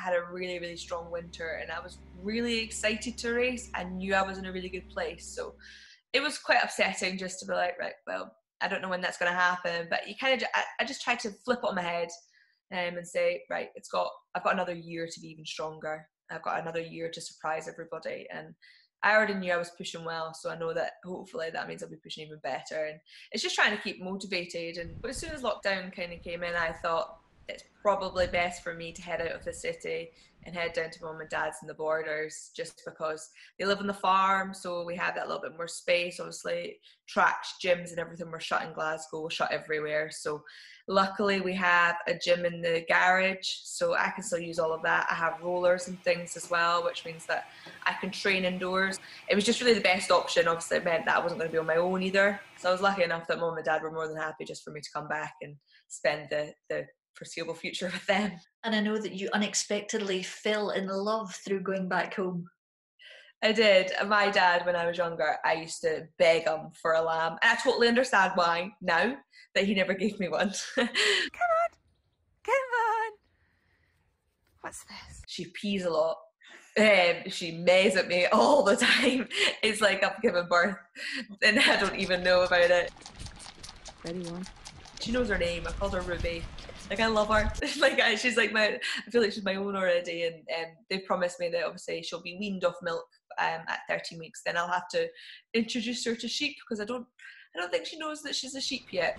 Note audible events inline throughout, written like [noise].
had a really, really strong winter and I was really excited to race. I knew I was in a really good place. So it was quite upsetting just to be like, right, well, I don't know when that's going to happen. But you kind of, I, I just tried to flip it on my head um, and say, right, it's got, I've got another year to be even stronger. I've got another year to surprise everybody. And I already knew I was pushing well, so I know that hopefully that means I'll be pushing even better. And it's just trying to keep motivated. And but as soon as lockdown kind of came in, I thought it's probably best for me to head out of the city and head down to mum and dad's in the borders just because they live on the farm so we have that little bit more space. Obviously tracks gyms and everything were shut in glasgow shut everywhere. So luckily we have a gym in the garage so i can still use all of that. I have rollers and things as well which means that i can train indoors. It was just really the best option. Obviously it meant that i wasn't going to be on my own either. So i was lucky enough that mum and dad were more than happy just for me to come back and spend the the foreseeable future with them. And I know that you unexpectedly fell in love through going back home. I did. My dad, when I was younger, I used to beg him for a lamb. And I totally understand why now that he never gave me one. [laughs] come on. Come on. What's this? She pees a lot. Um, she mays at me all the time. [laughs] It's like I've given birth and I don't even know about it. Ready one. She knows her name. I called her Ruby. Like I love her. [laughs] like I, she's like my. I feel like she's my own already, and um, they've promised me that obviously she'll be weaned off milk um, at 13 weeks. Then I'll have to introduce her to sheep because I don't. I don't think she knows that she's a sheep yet.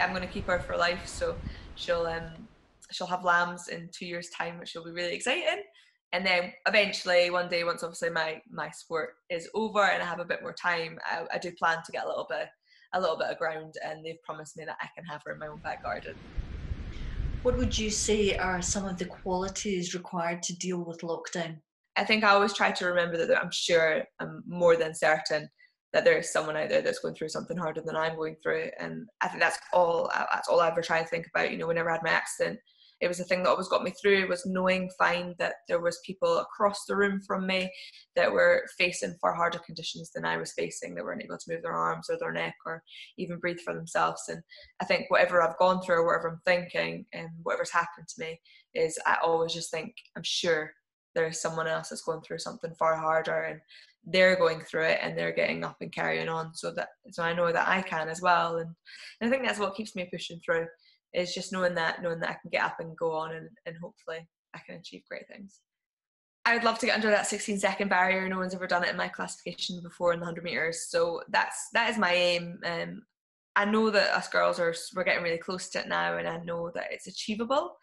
I'm going to keep her for life, so she'll um she'll have lambs in two years' time, which will be really exciting. And then eventually, one day, once obviously my my sport is over and I have a bit more time, I, I do plan to get a little bit a little bit of ground and they've promised me that I can have her in my own back garden. What would you say are some of the qualities required to deal with lockdown? I think I always try to remember that I'm sure, I'm more than certain that there's someone out there that's going through something harder than I'm going through, and I think that's all. That's all I ever try to think about. You know, whenever I had my accident, it was the thing that always got me through was knowing fine that there was people across the room from me that were facing far harder conditions than I was facing that weren't able to move their arms or their neck or even breathe for themselves. And I think whatever I've gone through or whatever I'm thinking and whatever's happened to me is I always just think I'm sure there's someone else that's going through something far harder and they're going through it and they're getting up and carrying on so that so I know that I can as well. And, and I think that's what keeps me pushing through is just knowing that knowing that I can get up and go on and, and hopefully I can achieve great things. I would love to get under that 16 second barrier. No one's ever done it in my classification before in the 100 meters, so that's that is my aim. Um, I know that us girls are we're getting really close to it now, and I know that it's achievable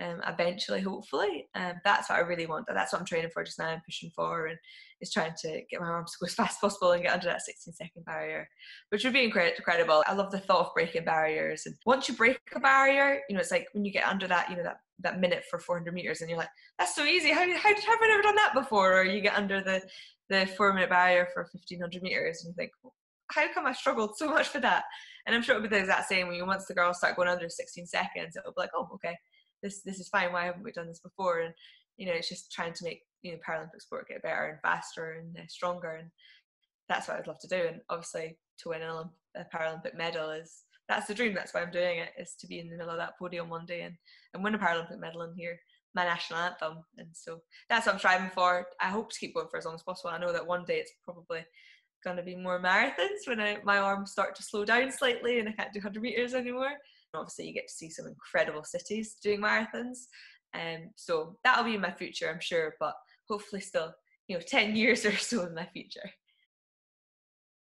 um, eventually, hopefully. Um, that's what I really want. That's what I'm training for just now and pushing for, and is trying to get my arms to go as [laughs] fast as possible and get under that 16 second barrier, which would be incredible. I love the thought of breaking barriers, and once you break a barrier, you know it's like when you get under that, you know that that minute for 400 meters, and you're like, that's so easy. How how have I never done that before? Or you get under the the four minute barrier for 1500 meters, and you think, how come I struggled so much for that? And I'm sure it'll be the exact same when you once the girls start going under 16 seconds, it'll be like, oh, okay, this this is fine. Why haven't we done this before? And you know, it's just trying to make you know Paralympic sport get better and faster and uh, stronger, and that's what I'd love to do. And obviously, to win a Paralympic medal is that's the dream. That's why I'm doing it is to be in the middle of that podium one day and and win a Paralympic medal and hear my national anthem. And so that's what I'm striving for. I hope to keep going for as long as possible. I know that one day it's probably going to be more marathons when I, my arms start to slow down slightly and I can't do 100 meters anymore obviously you get to see some incredible cities doing marathons. Um, so that'll be in my future i'm sure but hopefully still you know 10 [laughs] years or so in my future